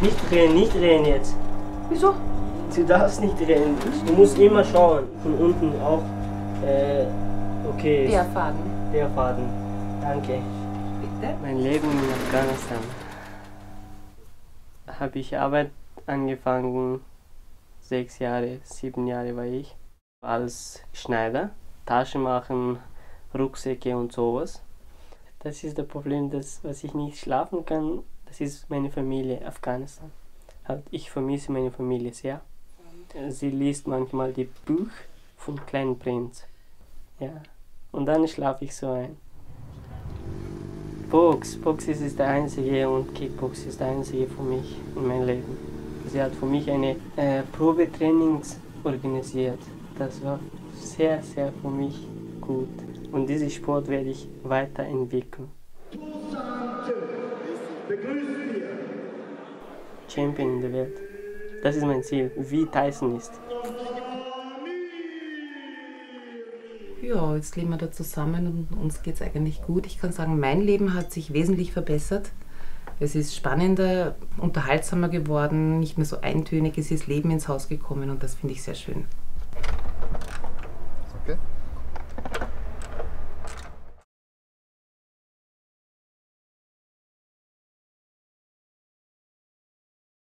Nicht drehen, nicht drehen jetzt. Wieso? Du darfst nicht drehen. Du musst immer schauen. Von unten auch. Äh, okay. Der Faden. Der Faden. Danke. Bitte. Mein Leben in Afghanistan. Habe ich Arbeit angefangen. Sechs Jahre, sieben Jahre war ich. Als Schneider. Taschen machen, Rucksäcke und sowas. Das ist das Problem, dass, was ich nicht schlafen kann. Das ist meine Familie, Afghanistan. Halt, ich vermisse meine Familie sehr. Sie liest manchmal die Buch vom kleinen Prinz. Ja. Und dann schlafe ich so ein. Box, Box ist, ist der einzige und Kickbox ist der einzige für mich in meinem Leben. Sie hat für mich eine äh, Probetrainings organisiert. Das war sehr, sehr für mich gut. Und diesen Sport werde ich weiterentwickeln. Champion in der Welt. Das ist mein Ziel, wie Tyson ist. Ja, jetzt leben wir da zusammen und uns geht es eigentlich gut. Ich kann sagen, mein Leben hat sich wesentlich verbessert. Es ist spannender, unterhaltsamer geworden, nicht mehr so eintönig. Es ist Leben ins Haus gekommen und das finde ich sehr schön. Okay.